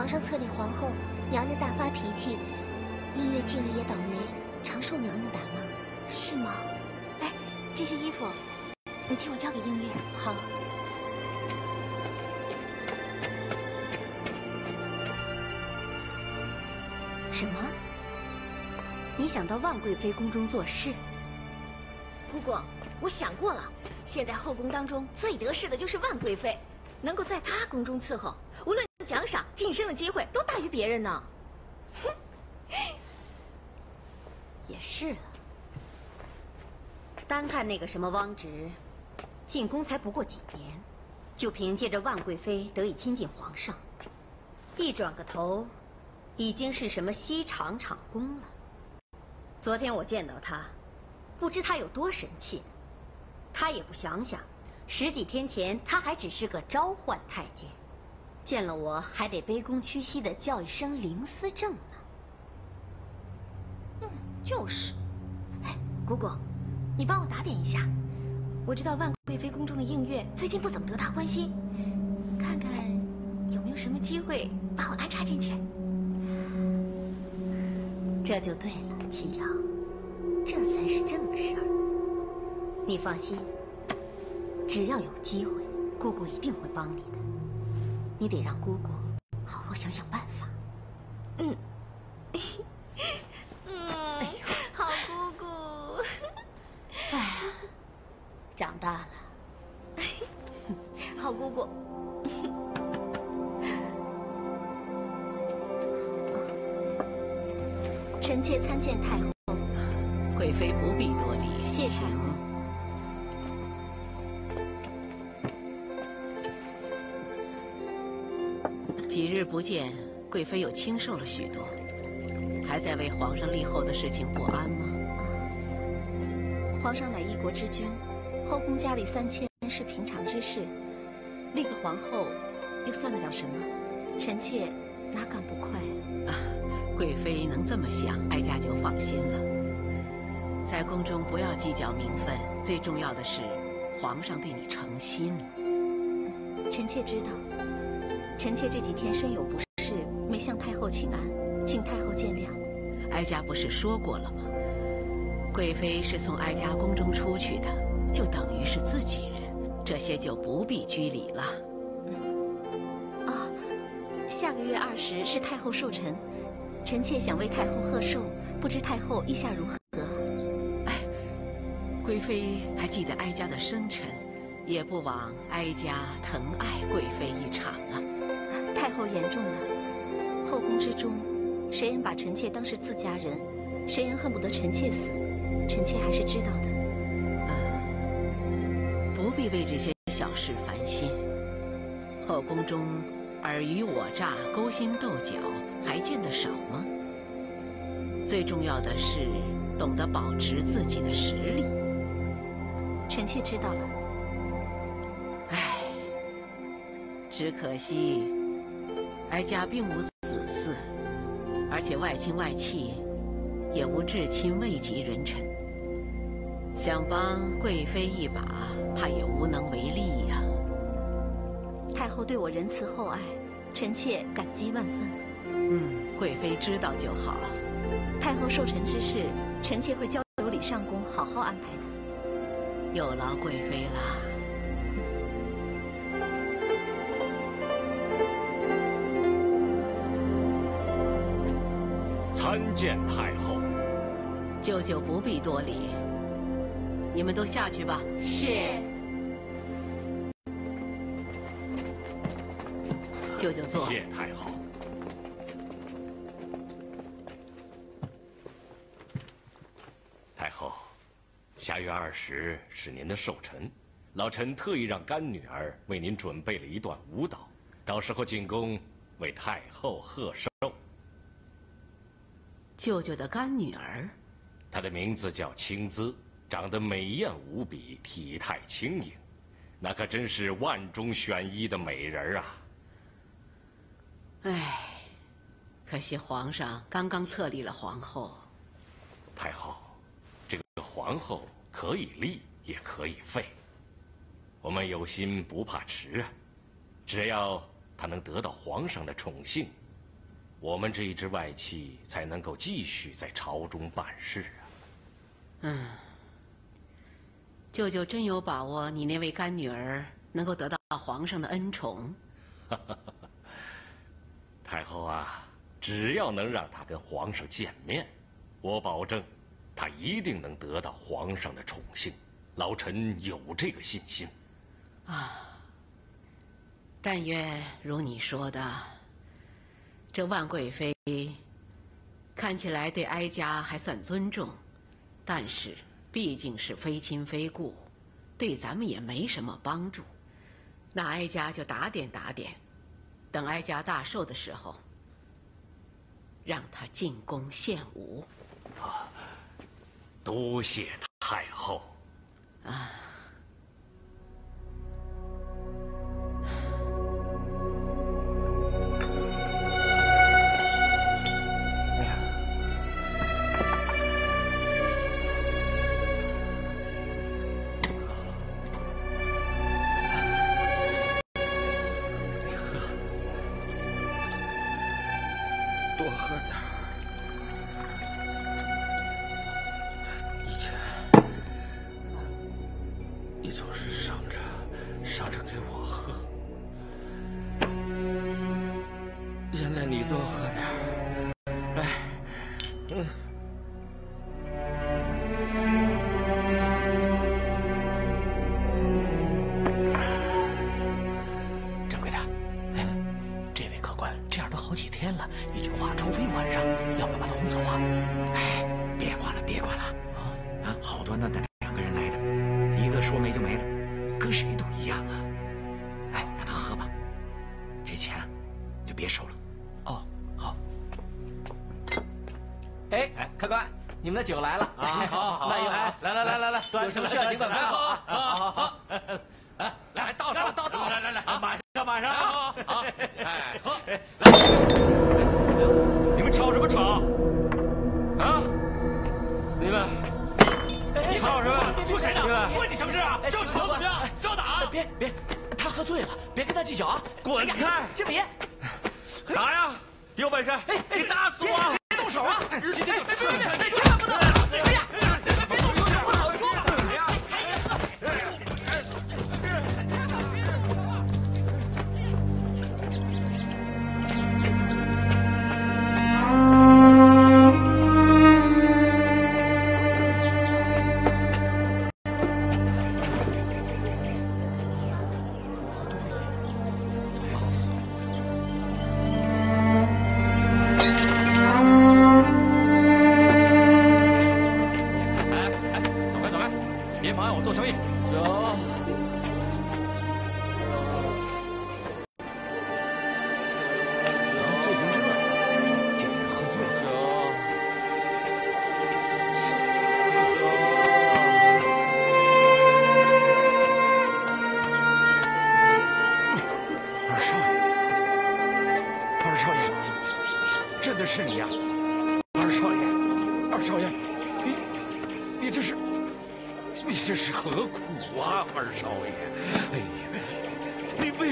皇上册立皇后娘娘大发脾气，音乐近日也倒霉，常受娘娘打骂，是吗？哎，这些衣服你替我交给音乐。好。什么？你想到万贵妃宫中做事？姑姑，我想过了，现在后宫当中最得势的就是万贵妃，能够在她宫中伺候，无论。奖赏、晋升的机会都大于别人呢。哼，也是啊。单看那个什么汪直，进宫才不过几年，就凭借着万贵妃得以亲近皇上，一转个头，已经是什么西厂厂公了。昨天我见到他，不知他有多神气。他也不想想，十几天前他还只是个召唤太监。见了我还得卑躬屈膝的叫一声林思正呢。嗯，就是。哎，姑姑，你帮我打点一下。我知道万贵妃宫中的映月最近不怎么得她欢心，看看有没有什么机会把我安插进去。这就对了，七瑶，这才是正事儿。你放心，只要有机会，姑姑一定会帮你的。你得让姑姑好好想想办法。嗯，几日不见，贵妃又清瘦了许多，还在为皇上立后的事情不安吗？皇上乃一国之君，后宫佳丽三千是平常之事，立个皇后又算得了什么？臣妾哪敢不快啊！贵妃能这么想，哀家就放心了。在宫中不要计较名分，最重要的是皇上对你诚心。臣妾知道。臣妾这几天身有不适，没向太后请安，请太后见谅。哀家不是说过了吗？贵妃是从哀家宫中出去的，就等于是自己人，这些就不必拘礼了。啊，下个月二十是太后寿辰，臣妾想为太后贺寿，不知太后意下如何？哎，贵妃还记得哀家的生辰，也不枉哀家疼爱贵妃一场啊。太后言重了，后宫之中，谁人把臣妾当是自家人，谁人恨不得臣妾死，臣妾还是知道的。嗯，不必为这些小事烦心。后宫中尔虞我诈、勾心斗角，还见得少吗？最重要的是懂得保持自己的实力。臣妾知道了。唉，只可惜。哀家并无子嗣，而且外亲外戚也无至亲位极人臣，想帮贵妃一把，怕也无能为力呀。太后对我仁慈厚爱，臣妾感激万分。嗯，贵妃知道就好。太后寿辰之事，臣妾会交由李尚宫好好安排的。有劳贵妃了。参见太后。舅舅不必多礼。你们都下去吧。是。舅舅坐。谢太后。太后下月二十是您的寿辰。老臣特意让干女儿为您准备了一段舞蹈到时候进宫为太后贺寿。舅舅的干女儿，她的名字叫青姿，长得美艳无比，体态轻盈，那可真是万中选一的美人啊！唉，可惜皇上刚刚册立了皇后。太后，这个皇后可以立也可以废。我们有心不怕迟啊，只要她能得到皇上的宠幸，我们这一支外戚才能够继续在朝中办事啊。嗯，舅舅真有把握，你那位干女儿能够得到皇上的恩宠。太后啊，只要能让她跟皇上见面，我保证，她一定能得到皇上的宠幸。老臣有这个信心。啊，但愿如你说的，这万贵妃看起来对哀家还算尊重，但是毕竟是非亲非故，对咱们也没什么帮助。那哀家就打点打点。等哀家大寿的时候，让他进宫献舞。啊，多谢太后。啊。你多喝点儿。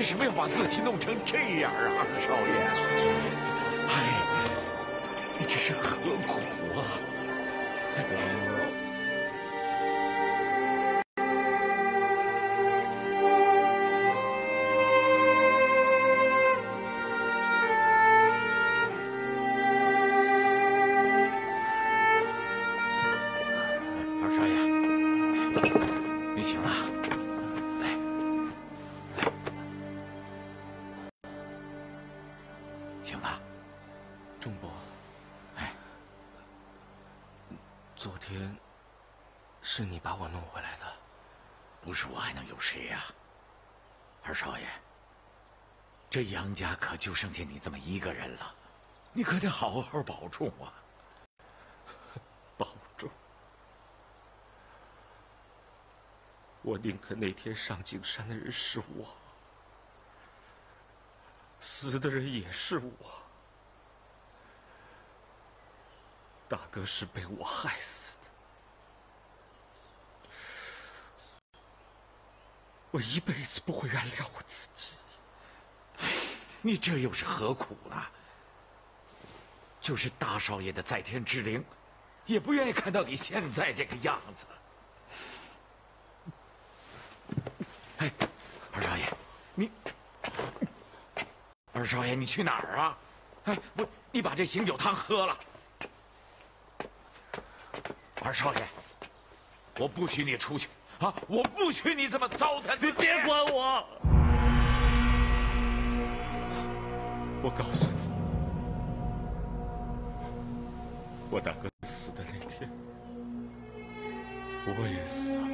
什么要把自己弄成这样啊，二少爷？哎，你这是何苦啊？二少爷，你醒了。不是我还能有谁呀？二少爷，这杨家可就剩下你这么一个人了，你可得好好保重啊！保重。我宁可那天上景山的人是我，死的人也是我。大哥是被我害死的，我一辈子不会原谅我自己。你这又是何苦呢？就是大少爷的在天之灵，也不愿意看到你现在这个样子。哎，二少爷，你，二少爷，你去哪儿啊？哎，不，你把这醒酒汤喝了。二少爷，我不许你出去啊！我不许你这么糟蹋！你别管我！我告诉你，我大哥死的那天，我也死了。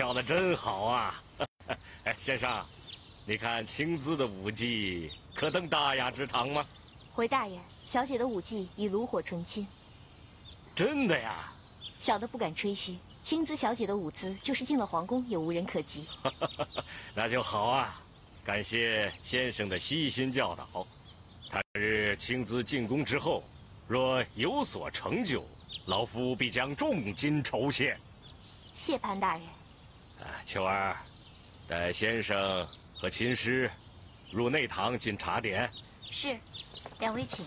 跳的真好啊！哎，先生，你看青姿的舞技可登大雅之堂吗？回大人，小姐的舞技已炉火纯青。真的呀？小的不敢吹嘘，青姿小姐的舞姿，就是进了皇宫也无人可及。那就好啊，感谢先生的悉心教导。他日青姿进宫之后，若有所成就，老夫必将重金酬谢。谢潘大人。啊，秋儿，带先生和琴师入内堂进茶点。是，两位请。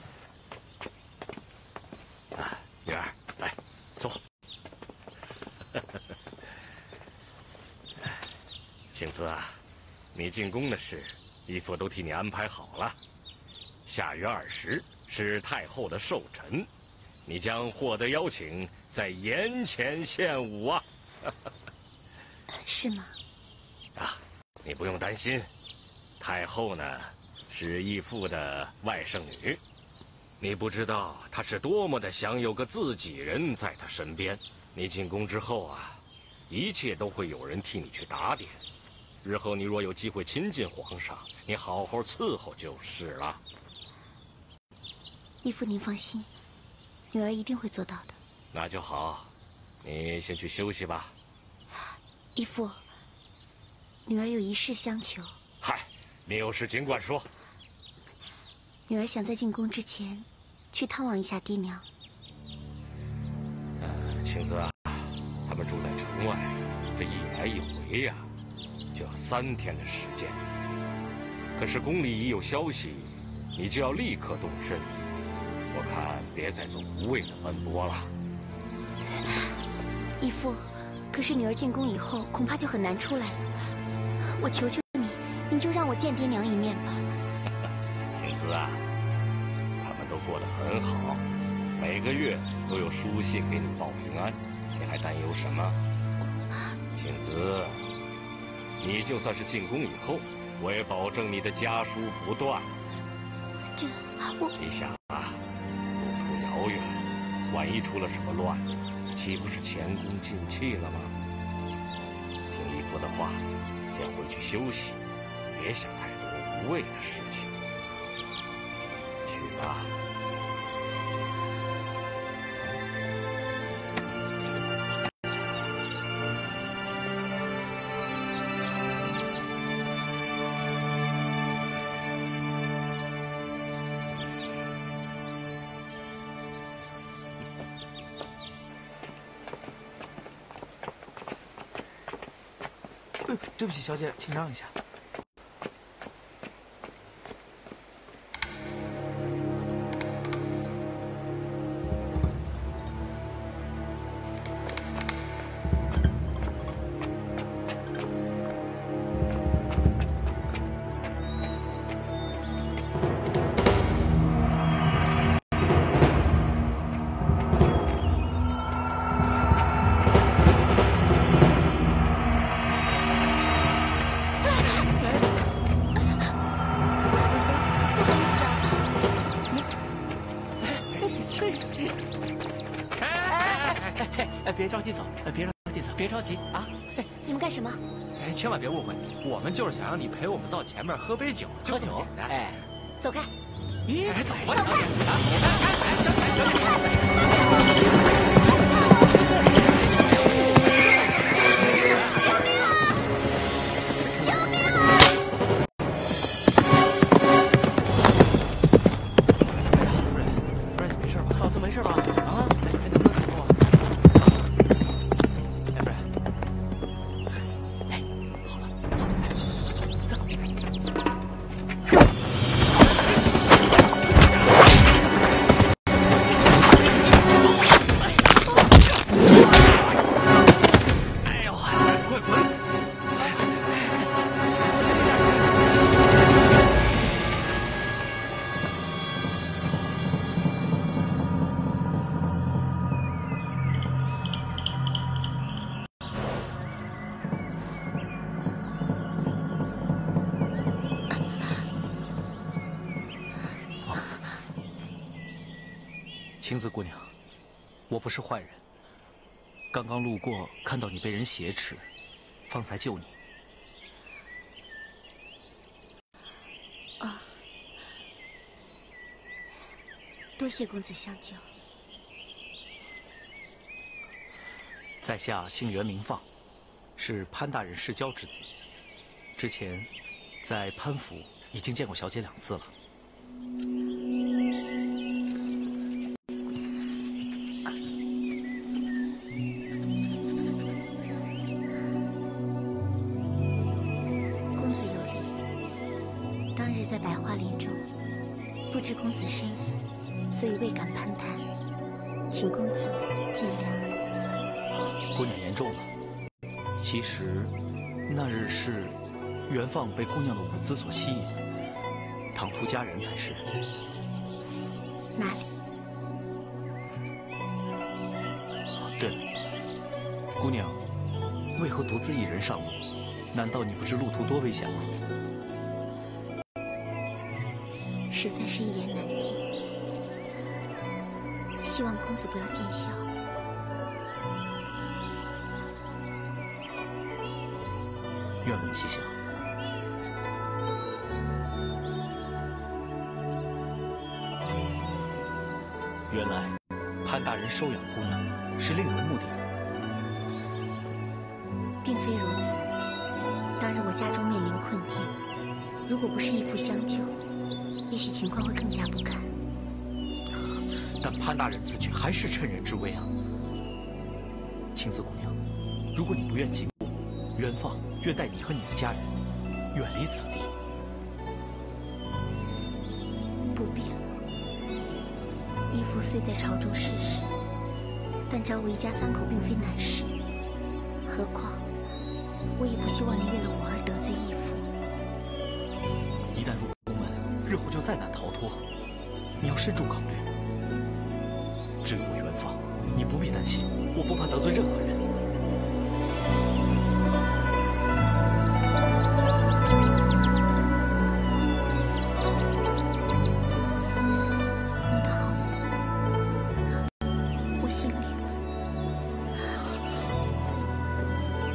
啊，女儿，来，坐。青姿啊，你进宫的事，义父都替你安排好了。下月二十是太后的寿辰，你将获得邀请，在筵前献舞啊！是吗？啊，你不用担心，太后呢是义父的外甥女，你不知道她是多么的想有个自己人在她身边。你进宫之后啊，一切都会有人替你去打点。日后你若有机会亲近皇上，你好好伺候就是了。义父，您放心，女儿一定会做到的。那就好，你先去休息吧。义父，女儿有一事相求。嗨，你有事尽管说。女儿想在进宫之前，去探望一下爹娘。呃，青子啊，他们住在城外，这一来一回呀，就要三天的时间。可是宫里一有消息，你就要立刻动身。我看别再做无谓的奔波了。义父，可是女儿进宫以后，恐怕就很难出来了。我求求你，你就让我见爹娘一面吧。青子啊，他们们都过得很好，每个月都有书信给你报平安，你还担忧什么？青子，你就算是进宫以后，我也保证你的家书不断。这我你想啊，路途遥远，万一出了什么乱子，岂不是前功尽弃了吗？听义父的话，先回去休息，别想太多无谓的事情。去吧。对不起，小姐，请让一下。急走，哎，别着急走，别着急啊！你们干什么？哎，千万别误会，我们就是想让你陪我们到前面喝杯酒，就这么简单。哎，走开！咦，哎，走吧，小姐啊！哎哎，小姐，小姐。青子姑娘，我不是坏人。刚刚路过，看到你被人挟持，方才救你。啊多谢公子相救。在下姓袁名放，是潘大人世交之子。之前在潘府已经见过小姐两次了。其实那日是元放被姑娘的舞姿所吸引，唐突佳人才是。哪里？对了，姑娘为何独自一人上路？难道你不知路途多危险吗？实在是一言难尽，希望公子不要见笑。愿闻其详。原来潘大人收养姑娘是另有目的的。并非如此。当日我家中面临困境，如果不是义父相救，也许情况会更加不堪。但潘大人此举还是趁人之危啊！青子姑娘，如果你不愿进宫，元放愿带你和你的家人远离此地。不必了。义父虽在朝中逝世，但找我一家三口并非难事。何况，我也不希望你为了我而得罪义父。一旦入宫门，日后就再难逃脱。你要慎重考虑。至于我元芳，你不必担心，我不怕得罪任何人。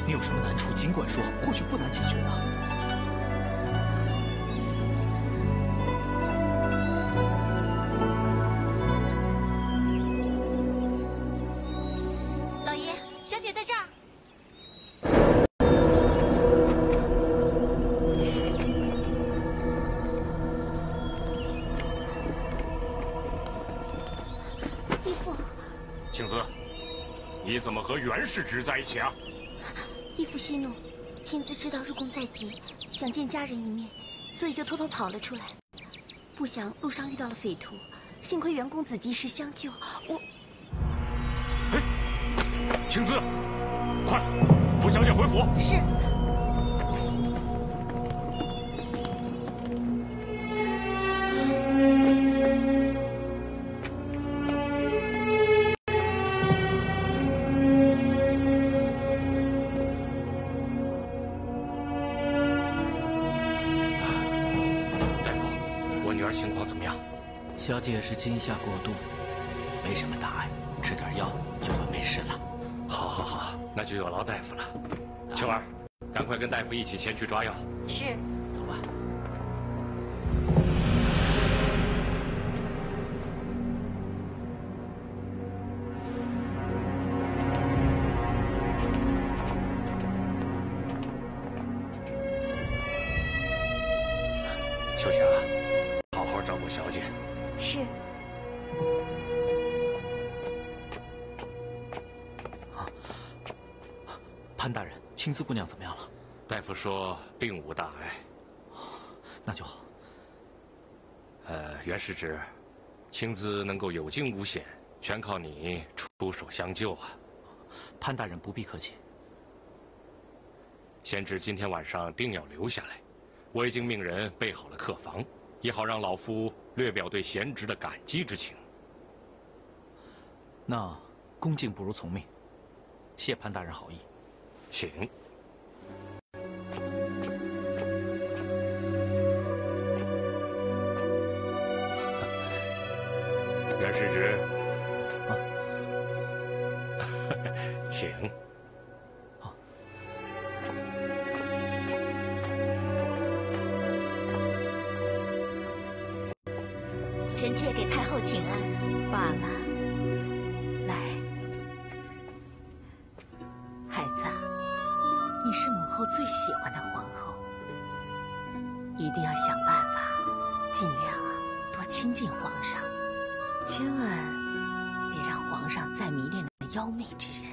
你有什么难处尽管说，或许不难解决呢。老爷，小姐在这儿。义父，青子，你怎么和袁世侄在一起啊？息怒，青姿知道入宫在即，想见家人一面，所以就偷偷跑了出来。不想路上遇到了匪徒，幸亏袁公子及时相救，我哎青姿，快，扶小姐回府。是。姐是惊吓过度，没什么大碍，吃点药就会没事了。好，好，好，那就有劳大夫了。秋儿，赶快跟大夫一起前去抓药。是。走吧。并无大碍。那就好。呃，袁世侄，青姿能够有惊无险，全靠你出手相救啊。潘大人不必客气。贤侄今天晚上定要留下来，我已经命人备好了客房，也好让老夫略表对贤侄的感激之情。那恭敬不如从命，谢潘大人好意。请。臣妾给太后请安。罢了，来，孩子，你是母后最喜欢的皇后，一定要想办法，尽量啊多亲近皇上，千万别让皇上再迷恋那妖媚之人。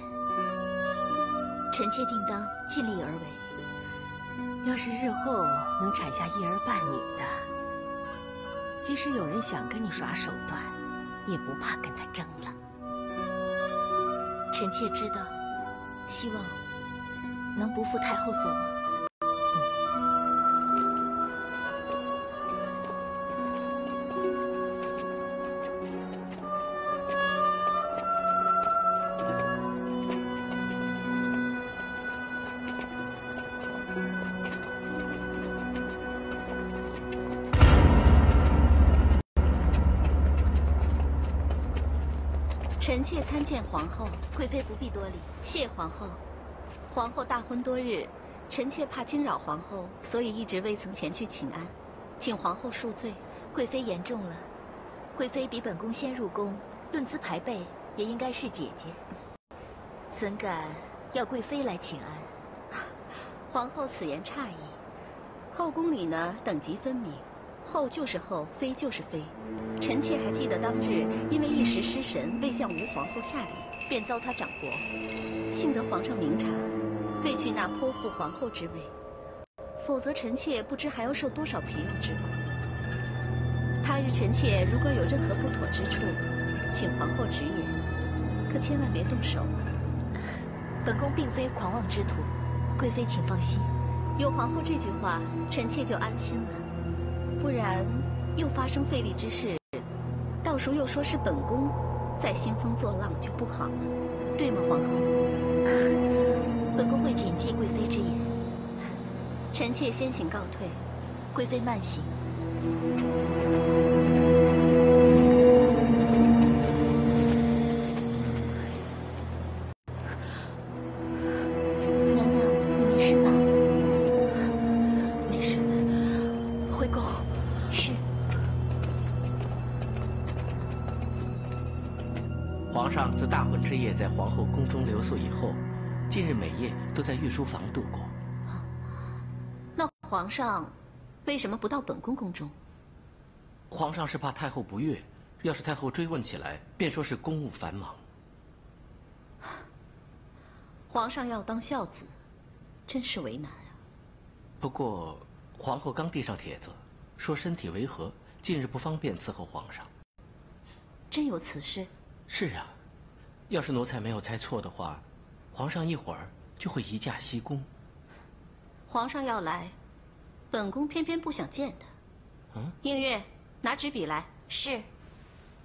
臣妾定当尽力而为。要是日后能产下一儿半女的，即使有人想跟你耍手段，也不怕跟他争了。臣妾知道，希望能不负太后所望。见皇后，贵妃不必多礼，谢皇后。皇后大婚多日，臣妾怕惊扰皇后，所以一直未曾前去请安，请皇后恕罪。贵妃言重了，贵妃比本宫先入宫，论资排辈也应该是姐姐，怎敢要贵妃来请安？皇后此言差矣。后宫里呢，等级分明，后就是后，妃就是妃。臣妾还记得当日因为一时失神，未向吴皇后下礼，便遭她掌掴。幸得皇上明察，废去那泼妇皇后之位，否则臣妾不知还要受多少皮肉之苦。他日臣妾如果有任何不妥之处，请皇后直言，可千万别动手啊！本宫并非狂妄之徒，贵妃请放心。有皇后这句话，臣妾就安心了。不然，又发生费力之事，到时候又说是本宫在兴风作浪，就不好了，对吗，皇后？本宫会谨记贵妃之言。臣妾先行告退，贵妃慢行。在皇后宫中留宿以后，近日每夜都在御书房度过。那皇上为什么不到本宫宫中？皇上是怕太后不悦，要是太后追问起来，便说是公务繁忙。皇上要当孝子，真是为难啊。不过，皇后刚递上帖子，说身体违和，近日不方便伺候皇上。真有此事？是啊，要是奴才没有猜错的话，皇上一会儿就会移驾西宫。皇上要来，本宫偏偏不想见他。嗯，映月，拿纸笔来。是。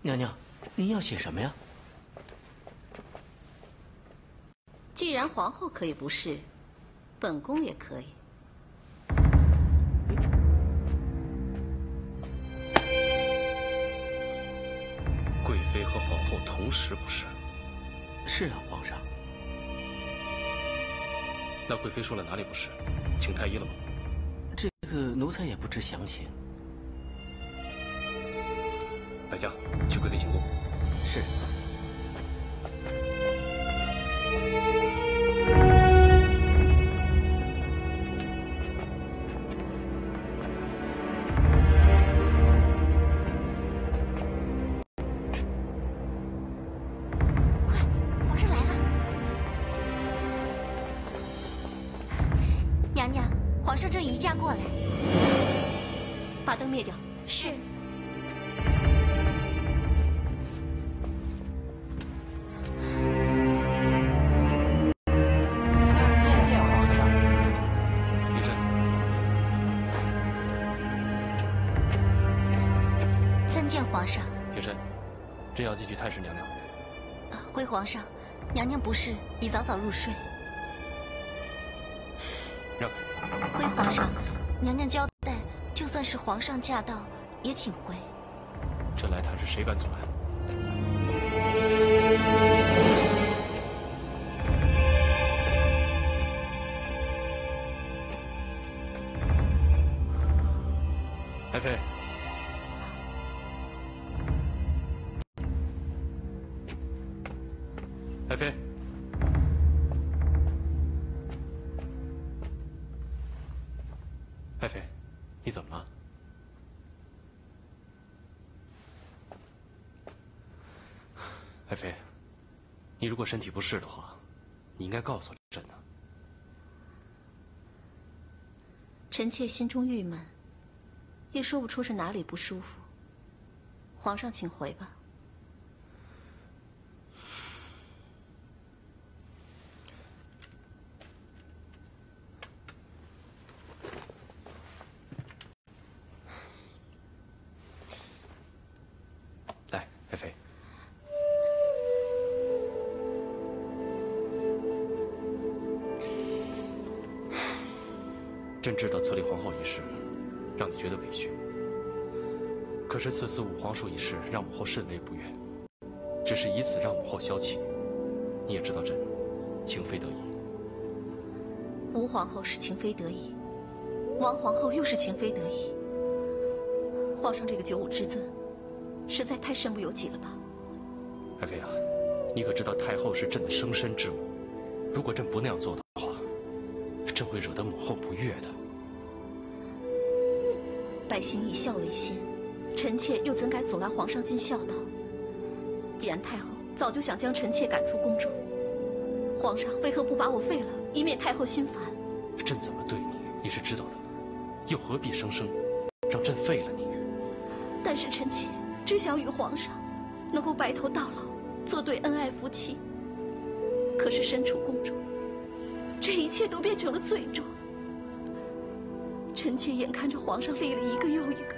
娘娘，您要写什么呀？既然皇后可以不是，本宫也可以。贵妃和皇后同时不是。是啊，皇上。那贵妃说了哪里不是？请太医了吗？这个奴才也不知详情。来家去贵妃寝宫。是。娘，皇上正移驾过来。把灯灭掉。是。谢谢皇上。参见皇上。平身。朕要进去探视娘娘。回皇上，娘娘不适，已早早入睡。皇上，娘娘交代，就算是皇上驾到，也请回。朕来探视，谁敢阻拦？爱妃，你如果身体不适的话，你应该告诉朕的。臣妾心中郁闷，也说不出是哪里不舒服。皇上，请回吧。朕知道册立皇后一事，让你觉得委屈。可是此次武皇术一事，让母后甚为不悦。只是以此让母后消气。你也知道朕，情非得已。吴皇后是情非得已，王皇后又是情非得已。皇上这个九五之尊，实在太身不由己了吧？爱妃啊，你可知道太后是朕的生身之母？如果朕不那样做的话，朕会惹得母后不悦的。百姓以孝为先，臣妾又怎敢阻拦皇上尽孝道？既然太后早就想将臣妾赶出宫中，皇上为何不把我废了，以免太后心烦？朕怎么对你，你是知道的，又何必生生让朕废了你？但是臣妾只想与皇上能够白头到老，做对恩爱夫妻。可是身处宫中，这一切都变成了罪状。臣妾眼看着皇上立了一个又一个，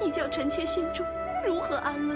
你叫臣妾心中如何安乐？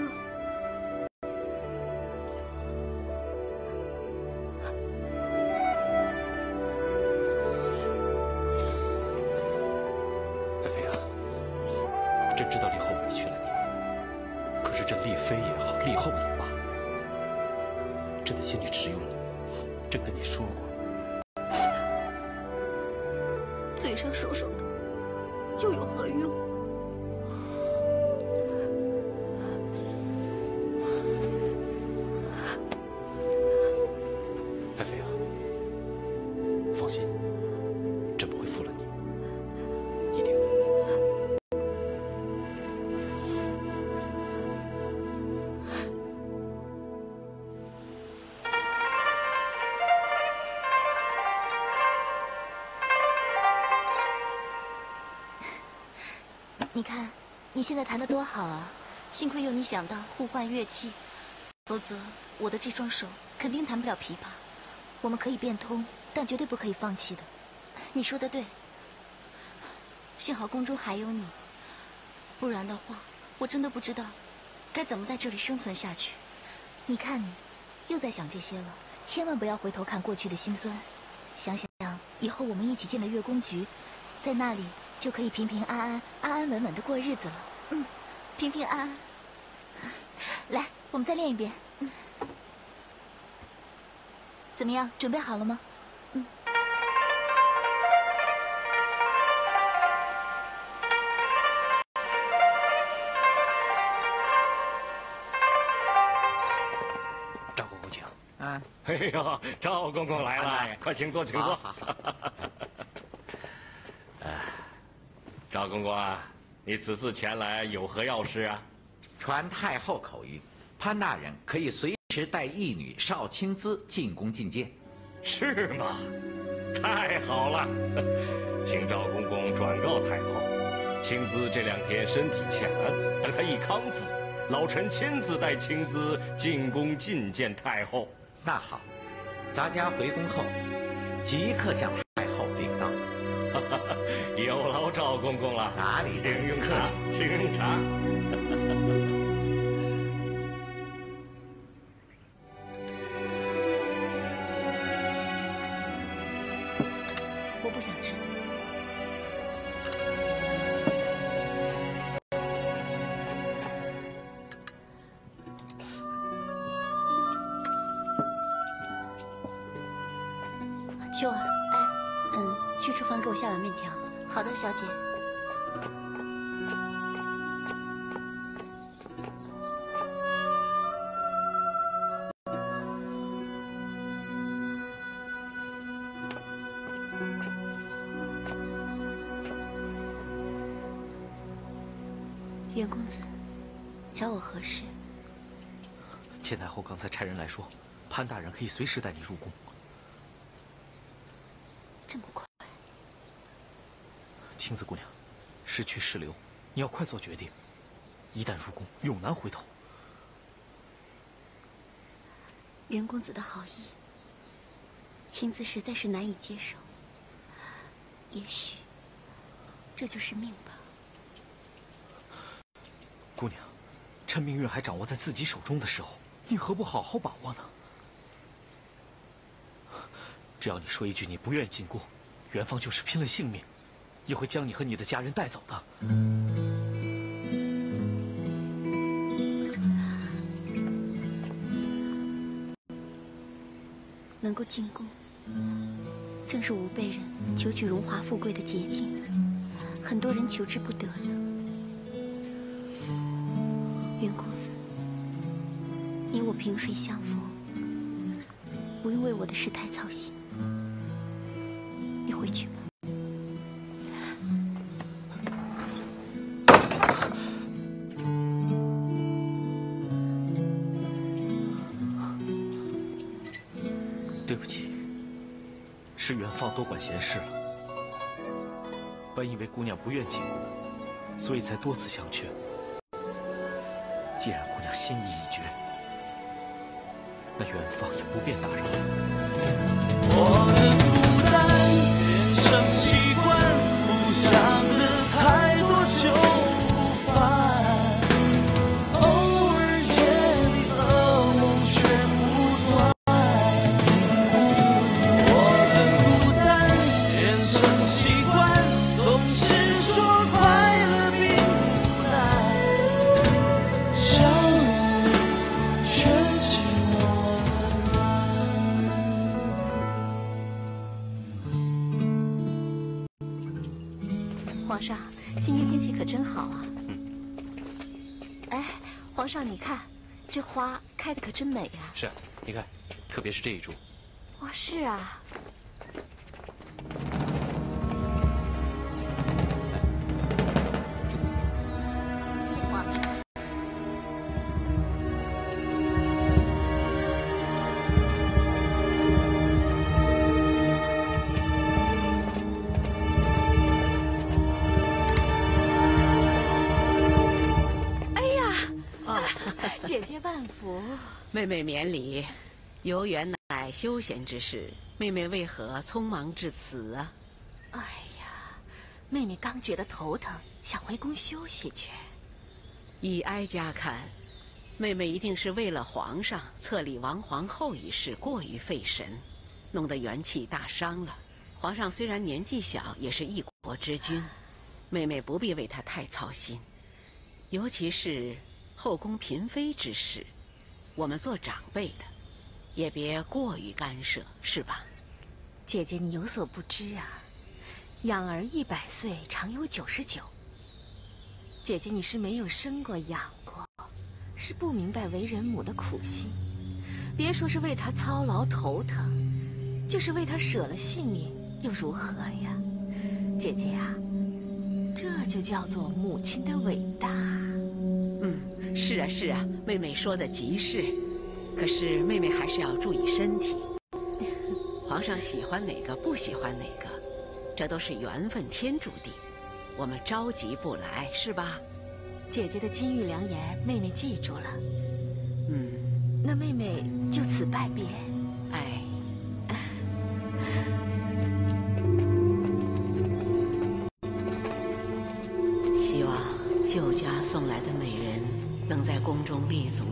你看，你现在弹得多好啊！幸亏有你想到互换乐器，否则我的这双手肯定弹不了琵琶。我们可以变通，但绝对不可以放弃的。你说的对。幸好宫中还有你，不然的话，我真的不知道该怎么在这里生存下去。你看你，又在想这些了，千万不要回头看过去的辛酸。想想以后我们一起进了月宫局，在那里。就可以平平安安、安安稳稳的过日子了。嗯，平平安安。来，我们再练一遍。嗯，怎么样？准备好了吗？嗯。赵公公请。啊。哎呦，赵公公来了，快请坐，请坐。赵公公啊，你此次前来有何要事啊？传太后口谕，潘大人可以随时带义女邵青姿进宫觐见。是吗？太好了，请赵公公转告太后，青姿这两天身体欠安，等她一康复，老臣亲自带青姿进宫觐见太后。那好，咱家回宫后，即刻向太。有劳赵公公了，哪里？请用茶，请用茶。袁公子，找我何事？千太后刚才差人来说，潘大人可以随时带你入宫。这么快？青子姑娘，时去时留，你要快做决定。一旦入宫，永难回头。袁公子的好意，青子实在是难以接受。也许，这就是命吧。姑娘，趁命运还掌握在自己手中的时候，你何不好好把握呢？只要你说一句你不愿意进宫，元芳就是拼了性命，也会将你和你的家人带走的。能够进宫，正是吾辈人求取荣华富贵的捷径，很多人求之不得呢。萍水相逢，不用为我的事太操心。你回去吧。对不起，是元芳多管闲事了。本以为姑娘不愿进宫，所以才多次相劝。既然姑娘心意已决，那远方也不便打扰。我们孤单是啊，你看，特别是这一株。哇，是啊。妹妹免礼，游园乃休闲之事，妹妹为何匆忙至此啊？哎呀，妹妹刚觉得头疼，想回宫休息去。以哀家看，妹妹一定是为了皇上册立王皇后一事过于费神，弄得元气大伤了。皇上虽然年纪小，也是一国之君，妹妹不必为他太操心，尤其是后宫嫔妃之事，我们做长辈的，也别过于干涉，是吧？姐姐，你有所不知啊，养儿一百岁，常有九十九。姐姐，你是没有生过养过，是不明白为人母的苦心。别说是为他操劳头疼，就是为他舍了性命，又如何呀？姐姐呀、这就叫做母亲的伟大。嗯，是啊是啊，妹妹说的极是。可是妹妹还是要注意身体。皇上喜欢哪个，不喜欢哪个，这都是缘分天注定。我们着急不来，是吧？姐姐的金玉良言，妹妹记住了。嗯，那妹妹就此拜别。哎，希望舅家送来的美人能在宫中立足，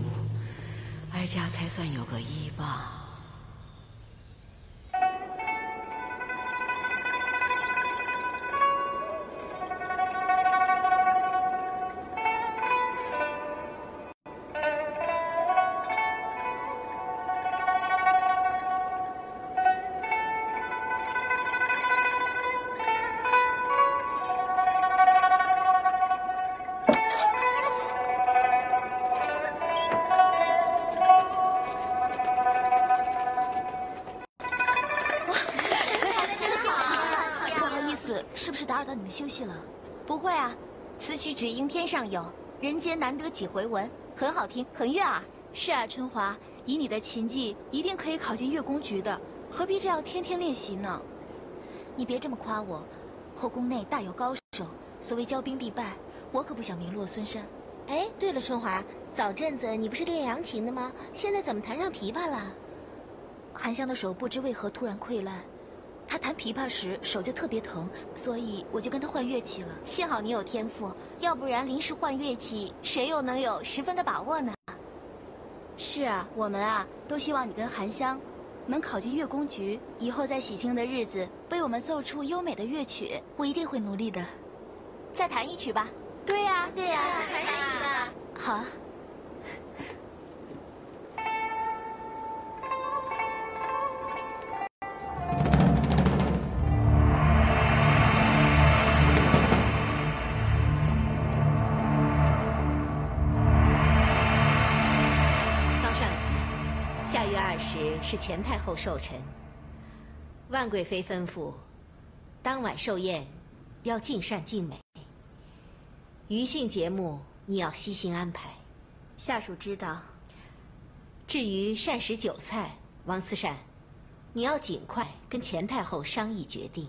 哀家才算有个依傍。上有，人间难得几回闻，很好听，很悦耳。是啊，春华，以你的琴技，一定可以考进乐工局的，何必这样天天练习呢？你别这么夸我，后宫内大有高手，所谓骄兵必败，我可不想名落孙山。哎，对了，春华，早阵子你不是练扬琴的吗？现在怎么弹上琵琶了？韩香的手不知为何突然溃烂，她弹琵琶时手就特别疼，所以我就跟他换乐器了。幸好你有天赋，要不然临时换乐器，谁又能有十分的把握呢？是啊，我们啊都希望你跟韩香能考进乐工局，以后在喜庆的日子为我们奏出优美的乐曲。我一定会努力的。再弹一曲吧。对呀、对呀、弹一曲吧。好啊。是钱太后寿辰，万贵妃吩咐，当晚寿宴要尽善尽美，余兴节目你要悉心安排。下属知道。至于膳食酒菜，王慈善，你要尽快跟钱太后商议决定。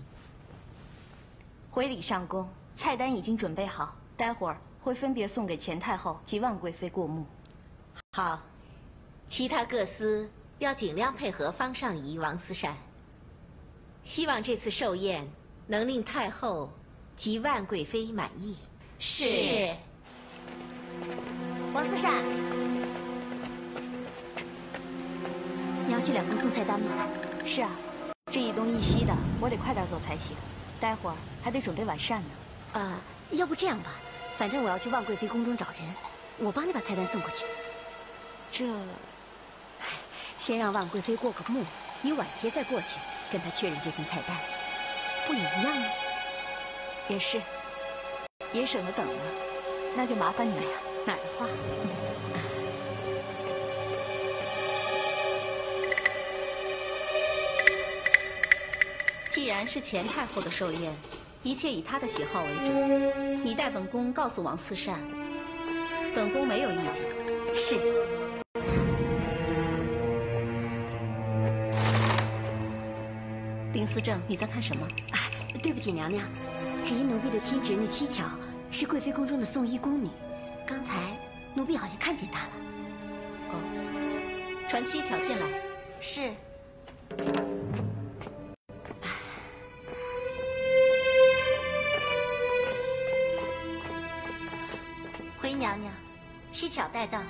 回礼上宫，菜单已经准备好，待会儿会分别送给钱太后及万贵妃过目。好，其他各司要尽量配合方尚仪、王思善。希望这次寿宴能令太后及万贵妃满意。是。王思善，你要去两宫送菜单吗？是啊，这一东一西的，我得快点走才行。待会儿还得准备晚膳呢。呃，要不这样吧，反正我要去万贵妃宫中找人，我帮你把菜单送过去。这，先让万贵妃过个目，你晚些再过去跟她确认这份菜单，不也一样吗？也是。也省得等了。那就麻烦你了。哪的话？既然是前太后的寿宴，一切以她的喜好为准。你代本宫告诉王四善，本宫没有意见。是。林思正，你在看什么？啊，对不起，娘娘，只因奴婢的亲侄女七巧是贵妃宫中的送衣宫女，刚才奴婢好像看见她了。哦，传七巧进来。是。回娘娘，七巧带到。